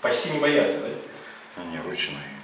Почти не боятся, да? Они ручные.